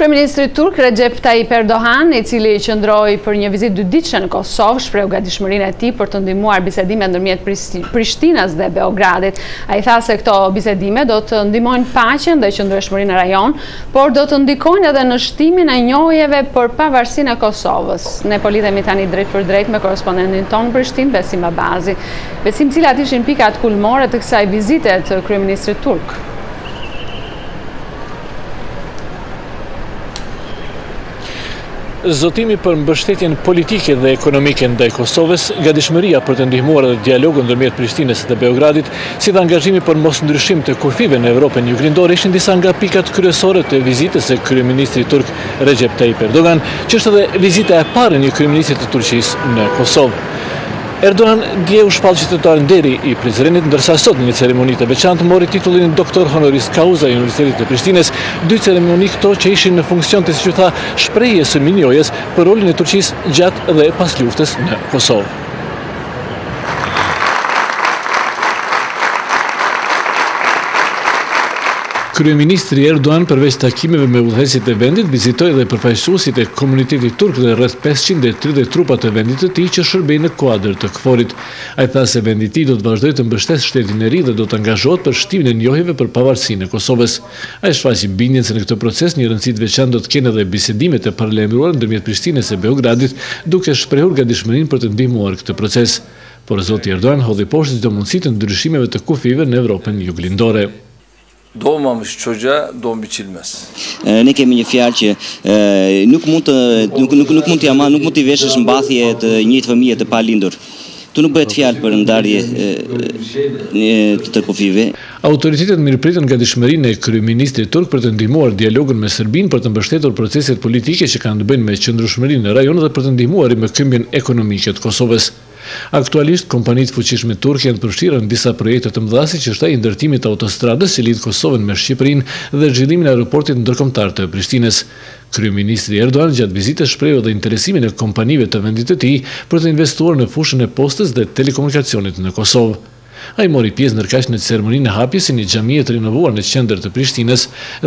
Kryeministri turk Rexhep Tajip Erdogan, i cili qëndroi për një vizitë dyditëshe në Kosovë, shprehu gatishmërinë e tij për të ndihmuar bisedimet ndërmjet Prishtinës dhe Beogradit. Ai tha se këto bisedime do të ndihmojnë paqen dhe qëndrueshmërinë në rajon, por do të ndikojnë edhe në shtimin e njohjeve për pavarësinë e Kosovës. Ne po lidhemi tani drejtpërdrejt me korrespondentin tonë në Prishtinë, Besim Abazi. Besim, cilat ishin pikat kulmore të kësaj vizite të kryeministrit turk? Zotimi për mbështetjen politike dhe ekonomike ndaj Kosovës, gatishmëria për të ndihmuar edhe dialogun ndërmjet Prishtinës dhe Beogradit, si dhe angazhimi për mosndryshim të kufijve në Evropën Juglindore ishin disa nga pikat kryesore të vizitës së kryeministrit turk Recep Tayyip Erdogan, që është edhe vizita e parë e një kryeministri të Turqisë në Kosovë. Erdogan dje u shpall qytetar nderi i Prizrenit, ndërsa sot në një ceremoni të veçantë mori titullin doktor honoris causa i Universitetit të Prishtinës, dy ceremoni këto që ishin në funksion të siç u tha shprehjes së mirënjohjes për rolin e Turqisë gjatë dhe pas luftës në Kosovë. Kryeministri Erdogan përveç takimeve me udhëheqësit e vendit, vizitoi edhe përfaqësuesit e komunitetit turk dhe rreth pesëqind e tridhjetë trupa të vendit të tij që shërbejnë në kuadër të KFOR-it. Ai tha se vendi i tij do të vazhdojë të mbështesë shtetin e ri dhe do të angazhohet për shtimin e njohjeve për pavarësinë e Kosovës. Ai shfaqi bindjen se në këtë proces një rëndësi të veçantë do të kenë edhe bisedimet e paralajmëruara ndërmjet Prishtinës e Beogradit, duke shprehur gatishmërinë për të ndihmuar këtë proces. Por zoti Erdogan hodhi poshtë çdo mundësi të ndryshimeve të kufijve në Evropën Juglindore. Do më më shqogja, do më qilmes. Ne kemi një fjalë që nuk mund të nuk nuk nuk mund të jam, nuk mund të veshësh mbathje të një fëmije të pa lindur. Këtu nuk bëhet fjalë për ndarje të të kufijve. Autoritetet mirëpritën gatishmërinë e kryeministrit turk për të ndihmuar dialogun me Serbinë për të mbështetur proceset politike që kanë të bëjnë me qëndrueshmërinë në rajon dhe për të ndihmuar rimëkëmbjen ekonomike të Kosovës. Aktualisht, kompani të fuqishme turke janë përfshirë në disa projekte të mëdha siç është ai i ndërtimit të autostradës që lidh Kosovën me Shqipërinë dhe zhvillimin e aeroportit ndërkombëtar të Prishtinës. Kryeministri Erdogan gjatë vizitës shprehu edhe interesimin e kompanive të vendit të tij për të investuar në fushën e postës dhe telekomunikacionit në Kosovë. Ai mori pjesë ndërkaq në ceremoninë e hapjes së një xhamie të rinovuar në qendër të Prishtinës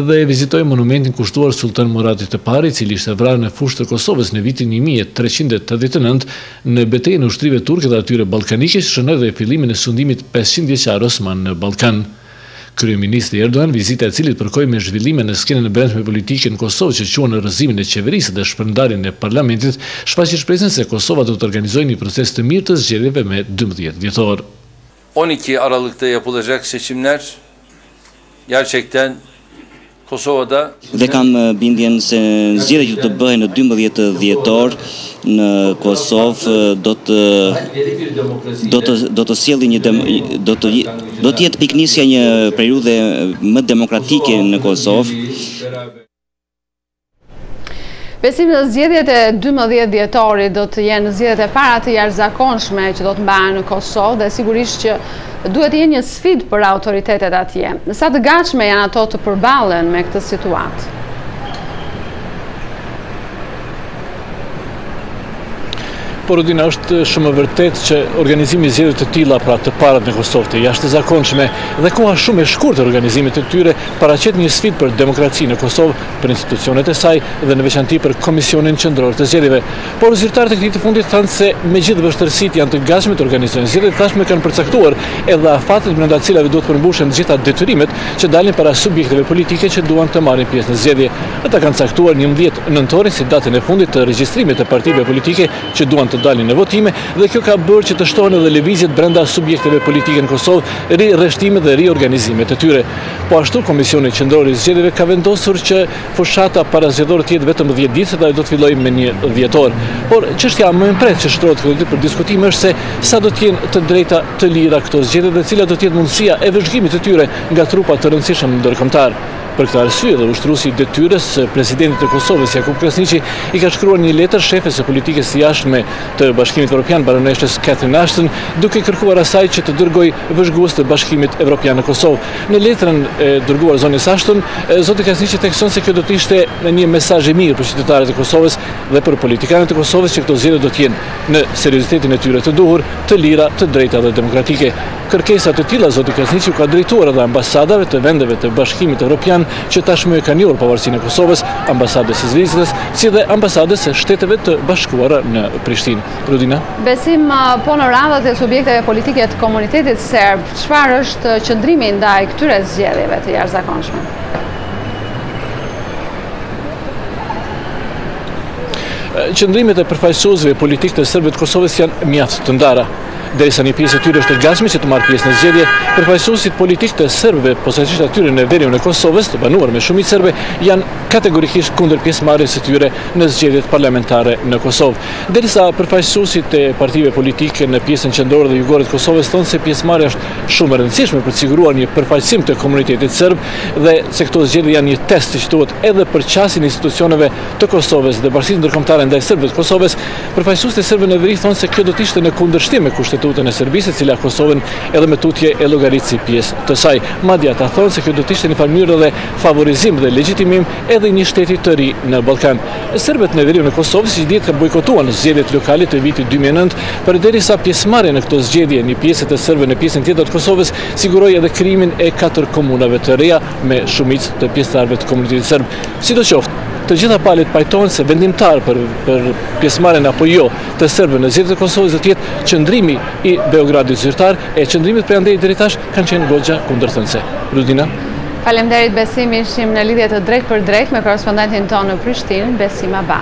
dhe vizitoi monumentin kushtuar Sulltan Muratit të Parë, i cili ishte vrarë në fushë të Kosovës në vitin një mijë e treqind e tetëdhjetë e nëntë, në betejën e ushtrive turke dhe atyre ballkanike që shënoi dhe fillimin e sundimit pesëqind vjeçar osman në Ballkan. Kryeministri Erdogan, vizita e cilit përkoi me zhvillime në skenën e brendshme politike në Kosovë që çuan në rrëzimin e qeverisë dhe shpërndarjen e parlamentit, shfaqi shpresën se Kosova do të organizojë një proces të mirë të zgjedhjeve më dymbëdhjetë dhjetor. On iki aralıkta yapılacak seçimler gerçekten Kosova dhe kam bindjen se zgjedhjet që do të bëhen në 12 dhjetor në Kosovë do të do të do të sjellin një do të do të jetë pikënisja një periudhe më demokratike në Kosovë. Besim, zgjedhjet e 12 dhjetorit do të jenë zgjedhjet e para të jashtëzakonshme që do të mbahen në Kosovë dhe sigurisht që duhet të jenë një sfidë për autoritetet atje. Sa të gatshme janë ato të përballen me këtë situatë? Po Rudina, është shumë e vërtetë që organizimi i zgjedhjeve të tilla pra të parat në Kosovë të jashtëzakonshme dhe koha shumë e shkurtër e organizimit të tyre paraqet një sfidë për demokracinë në Kosovë për institucionet e saj dhe në veçanti për Komisionin Qendror të Zgjedhjeve. Por zyrtarët e këtij të fundit thanë se megjithë vështirësitë janë të gatshëm të organizojnë zgjedhjet, tashmë kanë përcaktuar edhe afatet brenda të cilave duhet të përmbushen të gjitha detyrimet që dalin para subjekteve politike që duan të marrin pjesë në zgjedhje. Ata kanë caktuar 11 nëntorin si datën e fundit të regjistrimit të partive politike që duan të dalin në votime dhe kjo ka bërë që të shtohen edhe lëvizjet brenda subjekteve politike në Kosovë, rirreshtimet dhe riorganizimet e tyre. Po ashtu, Komisioni Qendror i Zgjedhjeve ka vendosur që fushata parazgjedhore të jetë vetëm 10 ditë dhe ajo do të fillojë me 1 dhjetor. Por çështja më e mprehtë që shtrohet këto ditë për diskutim është se sa do të jenë të drejta të lira këto zgjedhje dhe cila do të jetë mundësia e vëzhgimit të tyre nga trupa të rëndësishëm ndërkombëtar. Për këtë arsye dhe ushtruesi i detyrës së presidentit të Kosovës Jakup Krasniqi i ka shkruar një letër shefes së politikës së jashtme të Bashkimit Evropian, baroneshës Catherine Ashton, duke kërkuar asaj që të dërgojë vëzhgues të Bashkimit Evropian në Kosovë. Në letrën e dërguar zonjës Ashton, zoti Krasniqi thekson se kjo do të ishte një mesazh i mirë për qytetarët e Kosovës dhe për politikanët e Kosovës që këto zgjedhje do të jenë në seriozitetin e tyre të duhur, të lira, të drejta dhe demokratike. Kërkesa të tilla zoti Krasniqi u ka drejtuar edhe ambasadave të vendeve të Bashkimit Evropian që tashmë e kanë njohur pavarësinë e Kosovës, ambasadës së Zvicrës, si dhe ambasadës së Shteteve të Bashkuara në Prishtinë. Rudina? Besim po në radhët e subjekteve politike të komunitetit serb, çfarë është qëndrimi ndaj këtyre zgjedhjeve të jashtëzakonshme? Qëndrimet e përfaqësuesve politikë të serbëve të Kosovës janë mjaft të ndara. Derisa një pjesë e tyre është e gatshme që të marrë pjesë në zgjedhje, përfaqësuesit politikë të serbëve, posaçërisht atyre në veriun e Kosovës, të banuar me shumicë serbe, janë kategorikisht kundër pjesëmarrjes së tyre në zgjedhjet parlamentare në Kosovë. Derisa përfaqësuesit e partive politike në pjesën qendrore dhe jugore të Kosovës thonë se pjesëmarrja është shumë e rëndësishme për të siguruar një përfaqësim të komunitetit serb dhe se këto zgjedhje janë një test, siç thuhet, edhe për qasjen e institucioneve të Kosovës dhe bashkësisë ndërkombëtare ndaj serbëve të Kosovës, përfaqësuesit e serbëve në veri thonë se kjo do të ishte në kundërshtim me Kushtetutën e Serbisë, e cila Kosovën edhe më tutje e llogarit si pjesë të saj. Madje, ata thonë se kjo do të ishte në një farë mënyrë dhe favorizim dhe legjitimim edhe i një shteti të ri në Ballkan. Serbët në veriun e Kosovës siç dihet i bojkotuan zgjedhjet lokale të vitit 2009, përderisa pjesëmarrja në këto zgjedhje e një pjese të serbëve në pjesën tjetër të Kosovës siguroi edhe krijimin e katër komunave të reja me shumicë të pjesëtarëve të komunitetit serb. Sidoqoftë, të gjitha palët pajtohen se vendimtar për për pjesëmarrjen apo jo të serbëve në zgjedhjet e Kosovës do të jetë qëndrimi i Beogradit zyrtar e qëndrimet prej andej deri tash Kanë qenë goxha kundërthënëse. Rudina. Faleminderit Besim, ishim në lidhje të drejtpërdrejtë me korrespondentin tonë në Prishtinë, Besim Aba.